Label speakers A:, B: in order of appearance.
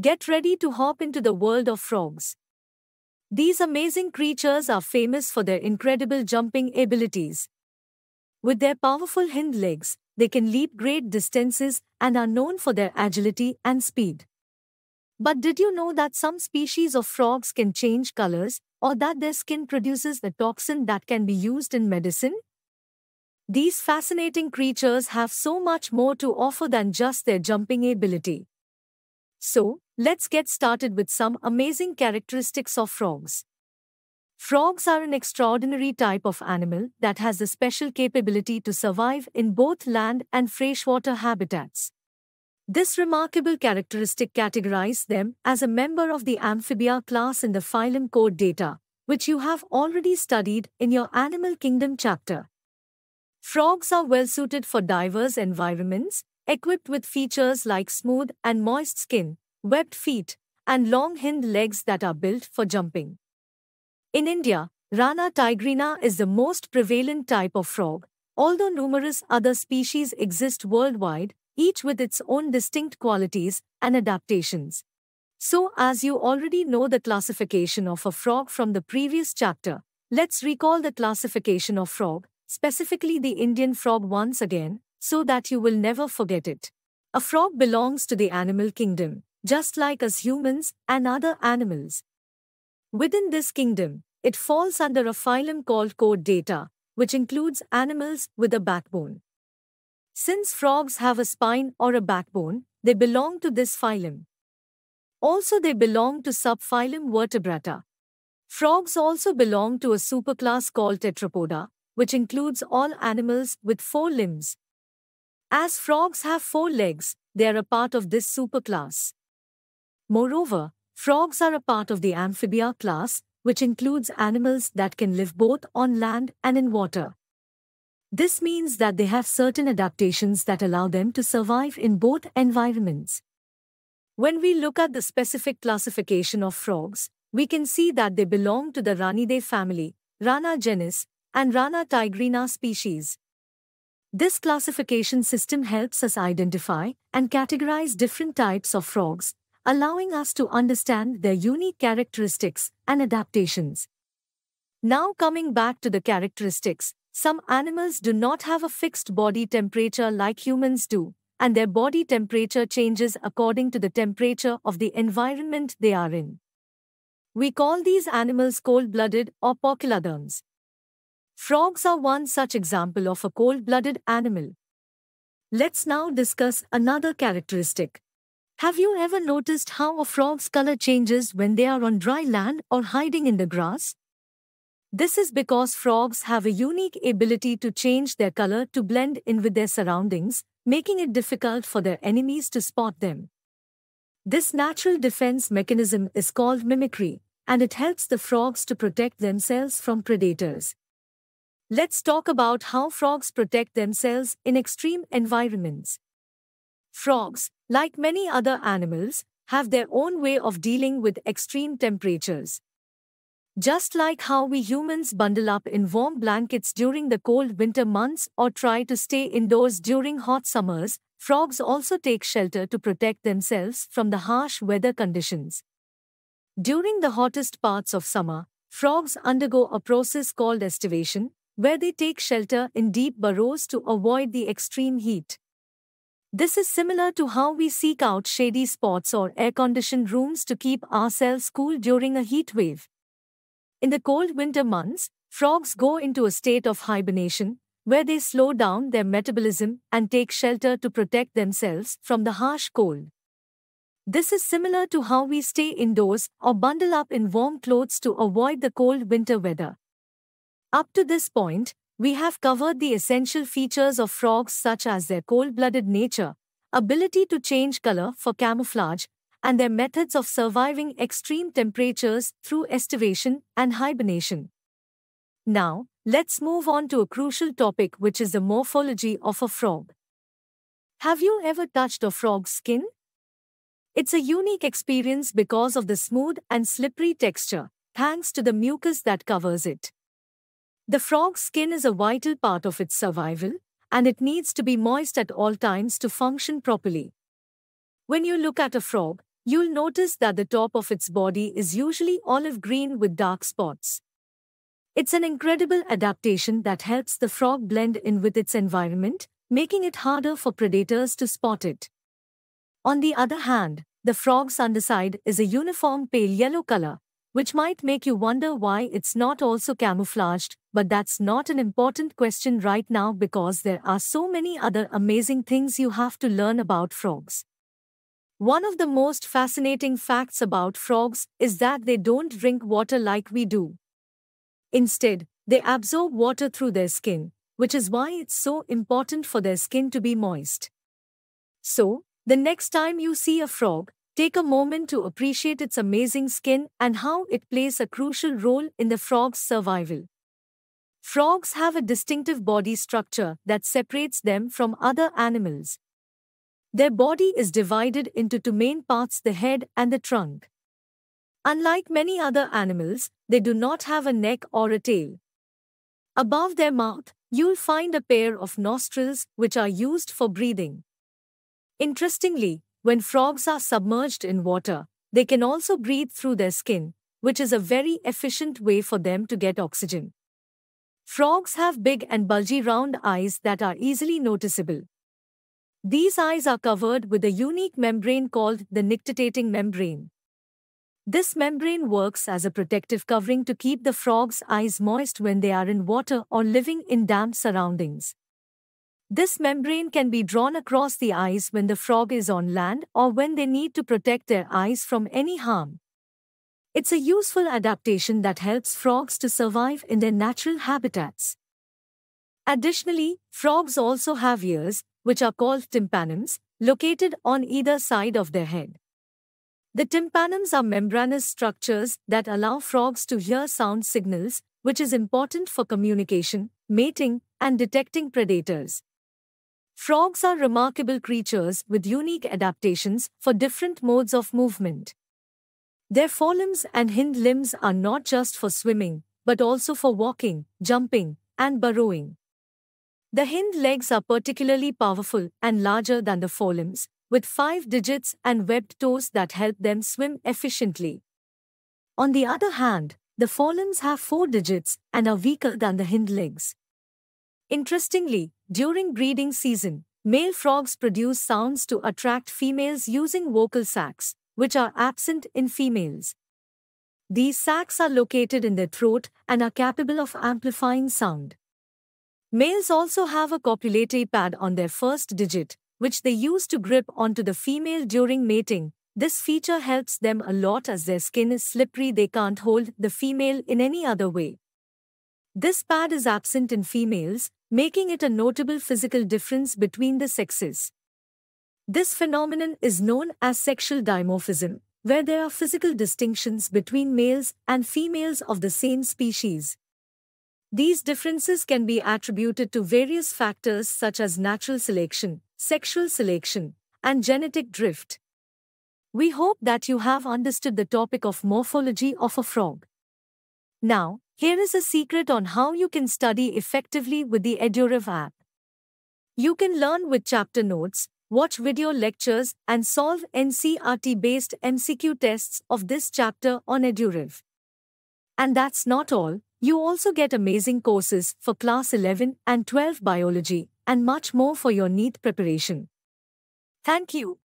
A: Get ready to hop into the world of frogs. These amazing creatures are famous for their incredible jumping abilities. With their powerful hind legs, they can leap great distances and are known for their agility and speed. But did you know that some species of frogs can change colors, or that their skin produces a toxin that can be used in medicine? These fascinating creatures have so much more to offer than just their jumping ability. So, let's get started with some amazing characteristics of frogs. Frogs are an extraordinary type of animal that has the special capability to survive in both land and freshwater habitats. This remarkable characteristic categorizes them as a member of the Amphibia class in the phylum Chordata, which you have already studied in your Animal Kingdom chapter. Frogs are well suited for diverse environments, equipped with features like smooth and moist skin, webbed feet, and long hind legs that are built for jumping. In India, Rana tigrina is the most prevalent type of frog, although numerous other species exist worldwide, each with its own distinct qualities and adaptations. So, as you already know the classification of a frog from the previous chapter, let's recall the classification of frog, specifically the Indian frog once again, so that you will never forget it. A frog belongs to the animal kingdom, just like us humans and other animals. Within this kingdom, it falls under a phylum called Chordata, which includes animals with a backbone. Since frogs have a spine or a backbone, they belong to this phylum. Also, they belong to subphylum Vertebrata. Frogs also belong to a superclass called Tetrapoda, which includes all animals with four limbs, as frogs have four legs, they are a part of this superclass. Moreover, frogs are a part of the amphibia class, which includes animals that can live both on land and in water. This means that they have certain adaptations that allow them to survive in both environments. When we look at the specific classification of frogs, we can see that they belong to the Ranidae family, Rana genus, and Rana tigrina species. This classification system helps us identify and categorize different types of frogs, allowing us to understand their unique characteristics and adaptations. Now coming back to the characteristics, some animals do not have a fixed body temperature like humans do, and their body temperature changes according to the temperature of the environment they are in. We call these animals cold-blooded or poikilotherms. Frogs are one such example of a cold-blooded animal. Let's now discuss another characteristic. Have you ever noticed how a frog's color changes when they are on dry land or hiding in the grass? This is because frogs have a unique ability to change their color to blend in with their surroundings, making it difficult for their enemies to spot them. This natural defense mechanism is called mimicry, and it helps the frogs to protect themselves from predators. Let's talk about how frogs protect themselves in extreme environments. Frogs, like many other animals, have their own way of dealing with extreme temperatures. Just like how we humans bundle up in warm blankets during the cold winter months or try to stay indoors during hot summers, frogs also take shelter to protect themselves from the harsh weather conditions. During the hottest parts of summer, frogs undergo a process called estivation, where they take shelter in deep burrows to avoid the extreme heat. This is similar to how we seek out shady spots or air-conditioned rooms to keep ourselves cool during a heat wave. In the cold winter months, frogs go into a state of hibernation, where they slow down their metabolism and take shelter to protect themselves from the harsh cold. This is similar to how we stay indoors or bundle up in warm clothes to avoid the cold winter weather. Up to this point, we have covered the essential features of frogs such as their cold-blooded nature, ability to change color for camouflage, and their methods of surviving extreme temperatures through estivation and hibernation. Now, let's move on to a crucial topic which is the morphology of a frog. Have you ever touched a frog's skin? It's a unique experience because of the smooth and slippery texture, thanks to the mucus that covers it. The frog's skin is a vital part of its survival, and it needs to be moist at all times to function properly. When you look at a frog, you'll notice that the top of its body is usually olive green with dark spots. It's an incredible adaptation that helps the frog blend in with its environment, making it harder for predators to spot it. On the other hand, the frog's underside is a uniform pale yellow color, which might make you wonder why it's not also camouflaged, but that's not an important question right now because there are so many other amazing things you have to learn about frogs. One of the most fascinating facts about frogs is that they don't drink water like we do. Instead, they absorb water through their skin, which is why it's so important for their skin to be moist. So, the next time you see a frog, Take a moment to appreciate its amazing skin and how it plays a crucial role in the frog's survival. Frogs have a distinctive body structure that separates them from other animals. Their body is divided into two main parts the head and the trunk. Unlike many other animals, they do not have a neck or a tail. Above their mouth, you'll find a pair of nostrils which are used for breathing. Interestingly, when frogs are submerged in water, they can also breathe through their skin, which is a very efficient way for them to get oxygen. Frogs have big and bulgy round eyes that are easily noticeable. These eyes are covered with a unique membrane called the nictitating membrane. This membrane works as a protective covering to keep the frog's eyes moist when they are in water or living in damp surroundings. This membrane can be drawn across the eyes when the frog is on land or when they need to protect their eyes from any harm. It's a useful adaptation that helps frogs to survive in their natural habitats. Additionally, frogs also have ears, which are called tympanums, located on either side of their head. The tympanums are membranous structures that allow frogs to hear sound signals, which is important for communication, mating, and detecting predators. Frogs are remarkable creatures with unique adaptations for different modes of movement. Their forelimbs and hind limbs are not just for swimming, but also for walking, jumping, and burrowing. The hind legs are particularly powerful and larger than the forelimbs, with five digits and webbed toes that help them swim efficiently. On the other hand, the forelimbs have four digits and are weaker than the hind legs. Interestingly, during breeding season, male frogs produce sounds to attract females using vocal sacs, which are absent in females. These sacs are located in their throat and are capable of amplifying sound. Males also have a copulatory pad on their first digit, which they use to grip onto the female during mating. This feature helps them a lot as their skin is slippery they can't hold the female in any other way. This pad is absent in females, making it a notable physical difference between the sexes. This phenomenon is known as sexual dimorphism, where there are physical distinctions between males and females of the same species. These differences can be attributed to various factors such as natural selection, sexual selection, and genetic drift. We hope that you have understood the topic of morphology of a frog. Now, here is a secret on how you can study effectively with the EduRev app. You can learn with chapter notes, watch video lectures, and solve NCERT based MCQ tests of this chapter on EduRev. And that's not all, you also get amazing courses for class 11 and 12 biology, and much more for your NEET preparation. Thank you.